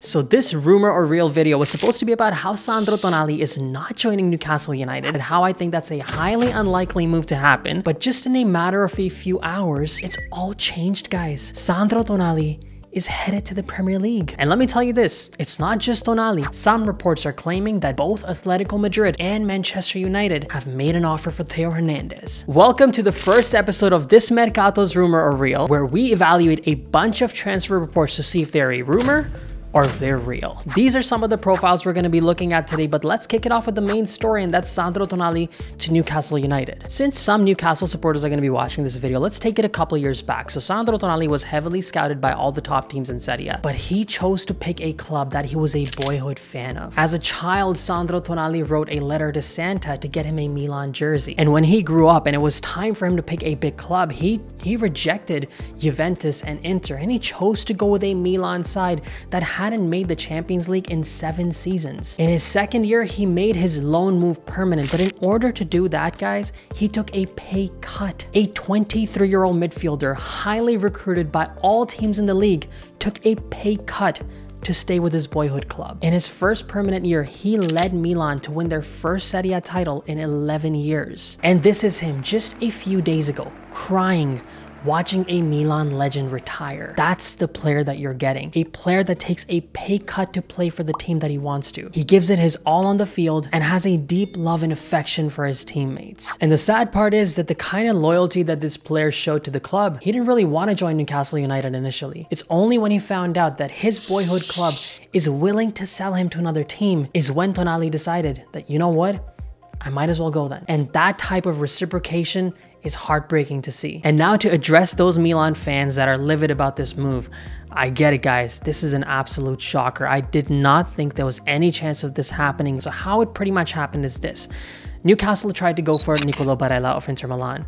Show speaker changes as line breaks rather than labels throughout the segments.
So this rumor or real video was supposed to be about how Sandro Tonali is not joining Newcastle United and how I think that's a highly unlikely move to happen. But just in a matter of a few hours, it's all changed guys. Sandro Tonali is headed to the Premier League. And let me tell you this, it's not just Tonali. Some reports are claiming that both Atletico Madrid and Manchester United have made an offer for Theo Hernandez. Welcome to the first episode of this Mercato's Rumor or Real, where we evaluate a bunch of transfer reports to see if they're a rumor or they're real. These are some of the profiles we're going to be looking at today, but let's kick it off with the main story, and that's Sandro Tonali to Newcastle United. Since some Newcastle supporters are going to be watching this video, let's take it a couple years back. So Sandro Tonali was heavily scouted by all the top teams in Serie A, but he chose to pick a club that he was a boyhood fan of. As a child, Sandro Tonali wrote a letter to Santa to get him a Milan jersey. And when he grew up and it was time for him to pick a big club, he, he rejected Juventus and Inter, and he chose to go with a Milan side that had hadn't made the Champions League in seven seasons. In his second year, he made his loan move permanent, but in order to do that, guys, he took a pay cut. A 23-year-old midfielder, highly recruited by all teams in the league, took a pay cut to stay with his boyhood club. In his first permanent year, he led Milan to win their first Serie A title in 11 years. And this is him just a few days ago, crying watching a Milan legend retire. That's the player that you're getting. A player that takes a pay cut to play for the team that he wants to. He gives it his all on the field and has a deep love and affection for his teammates. And the sad part is that the kind of loyalty that this player showed to the club, he didn't really want to join Newcastle United initially. It's only when he found out that his boyhood club is willing to sell him to another team is when Tonali decided that, you know what? I might as well go then. And that type of reciprocation is heartbreaking to see. And now to address those Milan fans that are livid about this move, I get it guys, this is an absolute shocker. I did not think there was any chance of this happening. So how it pretty much happened is this. Newcastle tried to go for Nicolo Barella of Inter Milan.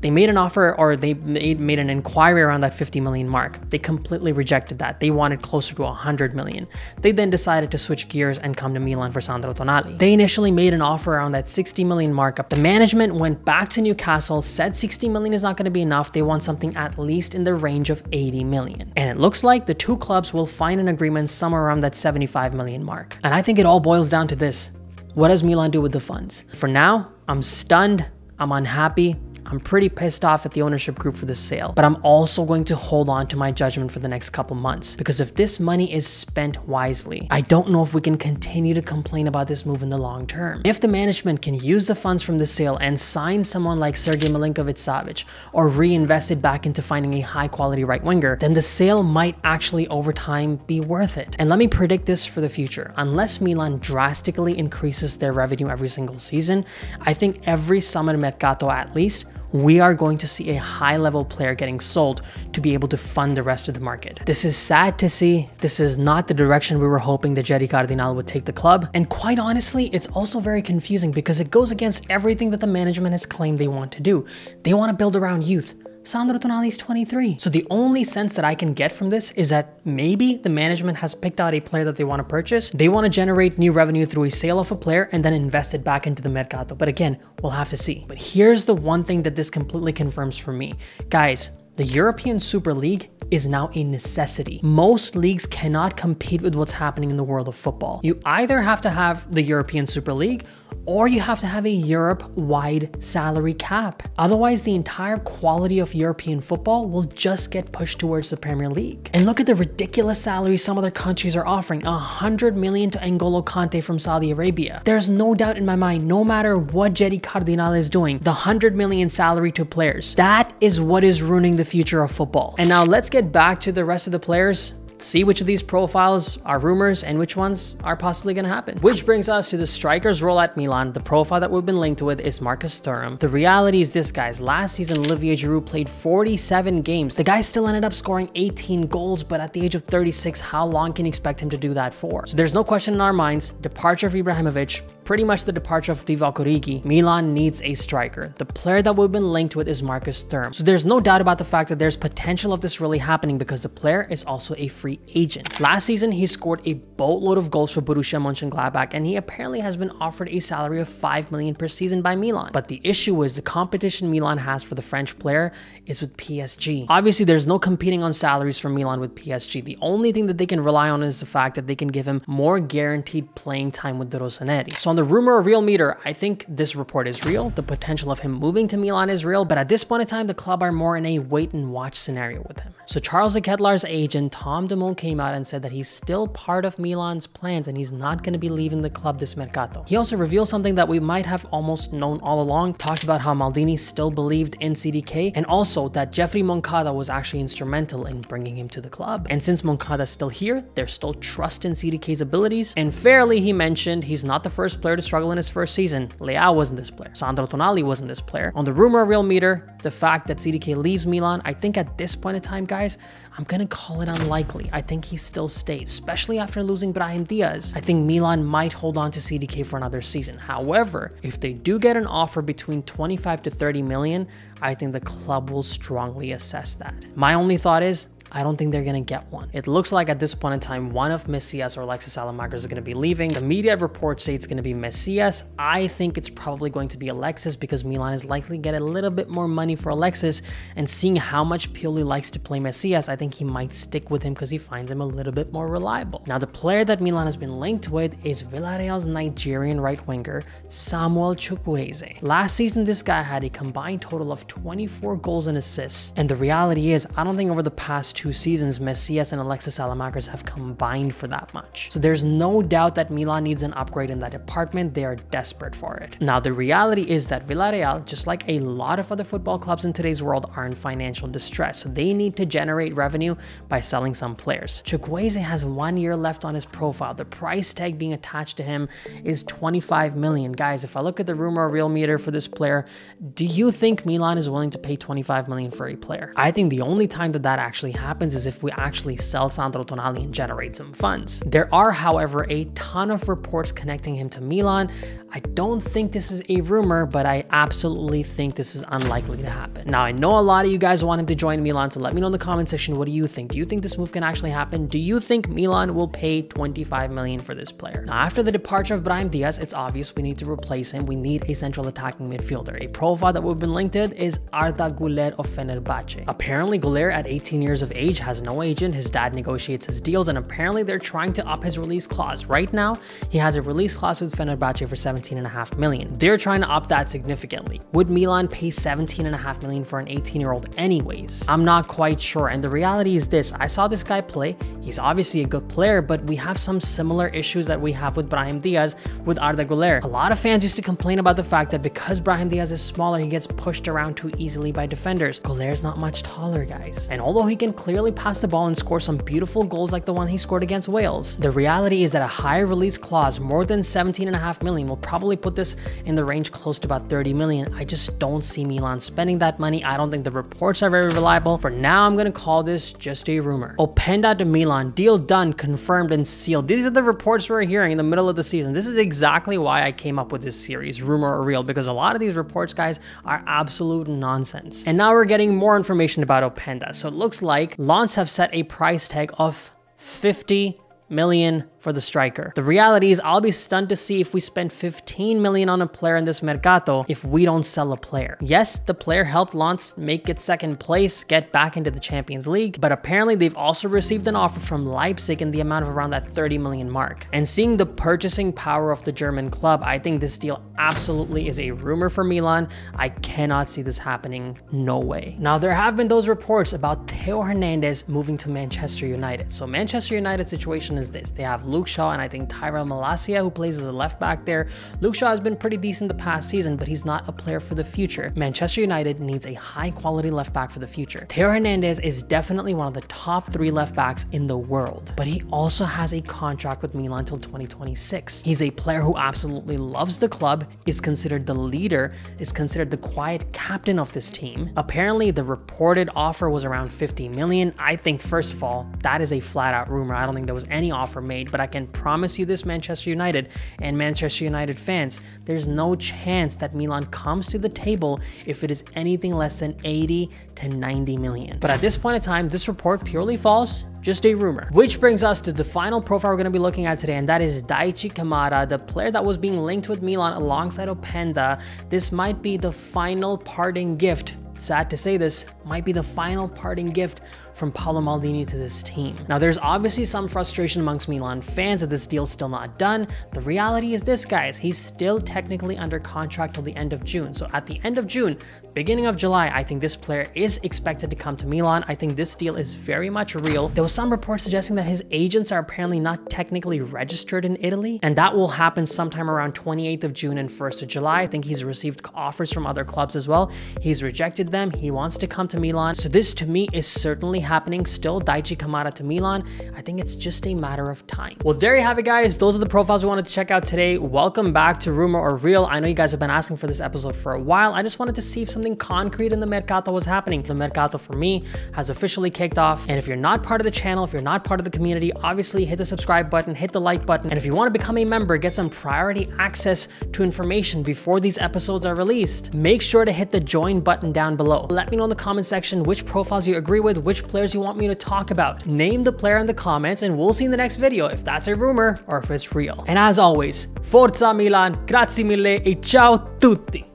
They made an offer or they made, made an inquiry around that 50 million mark. They completely rejected that. They wanted closer to 100 million. They then decided to switch gears and come to Milan for Sandro Tonali. They initially made an offer around that 60 million markup. The management went back to Newcastle, said 60 million is not going to be enough. They want something at least in the range of 80 million. And it looks like the two clubs will find an agreement somewhere around that 75 million mark. And I think it all boils down to this. What does Milan do with the funds? For now, I'm stunned. I'm unhappy. I'm pretty pissed off at the ownership group for this sale, but I'm also going to hold on to my judgment for the next couple months because if this money is spent wisely, I don't know if we can continue to complain about this move in the long term. If the management can use the funds from the sale and sign someone like Sergei Milinkovic-Savic or reinvest it back into finding a high quality right winger, then the sale might actually over time be worth it. And let me predict this for the future. Unless Milan drastically increases their revenue every single season, I think every summer mercato at least we are going to see a high level player getting sold to be able to fund the rest of the market. This is sad to see. This is not the direction we were hoping that Gerry Cardinale would take the club. And quite honestly, it's also very confusing because it goes against everything that the management has claimed they want to do. They want to build around youth. Sandro Tonali's 23. So the only sense that I can get from this is that maybe the management has picked out a player that they want to purchase. They want to generate new revenue through a sale of a player and then invest it back into the Mercato. But again, we'll have to see. But here's the one thing that this completely confirms for me. Guys, the European Super League is now a necessity. Most leagues cannot compete with what's happening in the world of football. You either have to have the European Super League or you have to have a Europe-wide salary cap. Otherwise, the entire quality of European football will just get pushed towards the Premier League. And look at the ridiculous salaries some other countries are offering, 100 million to N'Golo Kante from Saudi Arabia. There's no doubt in my mind, no matter what Gerry Cardinale is doing, the 100 million salary to players, that is what is ruining the future of football. And now let's get back to the rest of the players see which of these profiles are rumors and which ones are possibly going to happen. Which brings us to the striker's role at Milan. The profile that we've been linked with is Marcus Thuram. The reality is this, guys. Last season, Olivier Giroud played 47 games. The guy still ended up scoring 18 goals, but at the age of 36, how long can you expect him to do that for? So there's no question in our minds, departure of Ibrahimovic pretty much the departure of Divock Origi, Milan needs a striker. The player that we've been linked with is Marcus Thuram. So there's no doubt about the fact that there's potential of this really happening because the player is also a free agent. Last season, he scored a boatload of goals for Borussia Mönchengladbach and he apparently has been offered a salary of 5 million per season by Milan. But the issue is the competition Milan has for the French player is with PSG. Obviously, there's no competing on salaries for Milan with PSG. The only thing that they can rely on is the fact that they can give him more guaranteed playing time with the Rossoneri. So on the rumor of real meter, I think this report is real. The potential of him moving to Milan is real, but at this point in time, the club are more in a wait and watch scenario with him. So Charles de Ketelaere's agent, Tom Demoul came out and said that he's still part of Milan's plans and he's not going to be leaving the club this mercato. He also revealed something that we might have almost known all along, talked about how Maldini still believed in CDK, and also that Geoffrey Moncada was actually instrumental in bringing him to the club. And since Moncada's still here, there's still trust in CDK's abilities. And fairly, he mentioned he's not the first player to struggle in his first season. Leao wasn't this player. Sandro Tonali wasn't this player. On the rumor real meter, the fact that CDK leaves Milan, I think at this point in time, guys, I'm gonna call it unlikely. I think he still stays, especially after losing Brahim Diaz. I think Milan might hold on to CDK for another season. However, if they do get an offer between 25 to 30 million, I think the club will strongly assess that. My only thought is I don't think they're going to get one. It looks like at this point in time, one of Messias or Alexis Saelemaekers is going to be leaving. The media reports say it's going to be Messias. I think it's probably going to be Alexis because Milan is likely to get a little bit more money for Alexis. And seeing how much Pioli likes to play Messias, I think he might stick with him because he finds him a little bit more reliable. Now, the player that Milan has been linked with is Villarreal's Nigerian right winger, Samuel Chukwueze. Last season, this guy had a combined total of 24 goals and assists. And the reality is, I don't think over the past two seasons, Messias and Alexis Saelemaekers have combined for that much. So there's no doubt that Milan needs an upgrade in that department. They are desperate for it. Now, the reality is that Villarreal, just like a lot of other football clubs in today's world, are in financial distress. So they need to generate revenue by selling some players. Chukwueze has one year left on his profile. The price tag being attached to him is 25 million. Guys, if I look at the rumor real meter for this player, do you think Milan is willing to pay 25 million for a player? I think the only time that that actually happens happens is if we actually sell Sandro Tonali and generate some funds. There are, however, a ton of reports connecting him to Milan. I don't think this is a rumor, but I absolutely think this is unlikely to happen. Now, I know a lot of you guys want him to join Milan, so let me know in the comment section, what do you think? Do you think this move can actually happen? Do you think Milan will pay 25 million for this player? Now, after the departure of Brahim Diaz, it's obvious we need to replace him. We need a central attacking midfielder. A profile that we've been linked with is Arda Güler of Fenerbahce. Apparently, Güler at 18 years of age has no agent. His dad negotiates his deals, and apparently they're trying to up his release clause. Right now, he has a release clause with Fenerbahce for 17.5 million. They're trying to up that significantly. Would Milan pay 17.5 million for an 18 year old anyways? I'm not quite sure. And the reality is this I saw this guy play. He's obviously a good player, but we have some similar issues that we have with Brahim Diaz with Arda Güler. A lot of fans used to complain about the fact that because Brahim Diaz is smaller, he gets pushed around too easily by defenders. Güler's not much taller, guys. And although he can clearly pass the ball and score some beautiful goals like the one he scored against Wales. The reality is that a higher release clause, more than 17.5 million, will probably put this in the range close to about 30 million. I just don't see Milan spending that money. I don't think the reports are very reliable. For now, I'm gonna call this just a rumor. Openda to Milan, deal done, confirmed and sealed. These are the reports we're hearing in the middle of the season. This is exactly why I came up with this series, rumor or real, because a lot of these reports, guys, are absolute nonsense. And now we're getting more information about Openda. So it looks like Lens have set a price tag of 50 million for the striker. The reality is I'll be stunned to see if we spend 15 million on a player in this mercato if we don't sell a player. Yes, the player helped Lens make it second place, get back into the Champions League, but apparently they've also received an offer from Leipzig in the amount of around that 30 million mark. And seeing the purchasing power of the German club, I think this deal absolutely is a rumor for Milan. I cannot see this happening. No way. Now, there have been those reports about Theo Hernandez moving to Manchester United. So Manchester United situation is this. They have Luke Shaw and I think Tyrell Malacia, who plays as a left back there. Luke Shaw has been pretty decent the past season, but he's not a player for the future. Manchester United needs a high quality left back for the future. Theo Hernandez is definitely one of the top three left backs in the world, but he also has a contract with Milan until 2026. He's a player who absolutely loves the club, is considered the leader, is considered the quiet captain of this team. Apparently, the reported offer was around 50 million. I think, first of all, that is a flat out rumor. I don't think there was any offer made, but I can promise you this, Manchester United and Manchester United fans, there's no chance that Milan comes to the table if it is anything less than 80 to 90 million. But at this point in time, this report purely false just a rumor. Which brings us to the final profile we're going to be looking at today, and that is Daichi Kamada, the player that was being linked with Milan alongside Openda. This might be the final parting gift sad to say this, might be the final parting gift from Paolo Maldini to this team. Now, there's obviously some frustration amongst Milan fans that this deal's still not done. The reality is this, guys, he's still technically under contract till the end of June. So at the end of June, beginning of July, I think this player is expected to come to Milan. I think this deal is very much real. There was some reports suggesting that his agents are apparently not technically registered in Italy, and that will happen sometime around 28th of June and 1st of July. I think he's received offers from other clubs as well. He's rejected them. He wants to come to Milan. So this to me is certainly happening still. Daichi Kamada to Milan. I think it's just a matter of time. Well, there you have it, guys. Those are the profiles we wanted to check out today. Welcome back to Rumor or Real. I know you guys have been asking for this episode for a while. I just wanted to see if something concrete in the Mercato was happening. The Mercato for me has officially kicked off. And if you're not part of the channel, if you're not part of the community, obviously hit the subscribe button, hit the like button. And if you want to become a member, get some priority access to information before these episodes are released, make sure to hit the join button down below. Let me know in the comment section which profiles you agree with, which players you want me to talk about. Name the player in the comments and we'll see in the next video if that's a rumor or if it's real. And as always, Forza Milan, grazie mille e ciao tutti!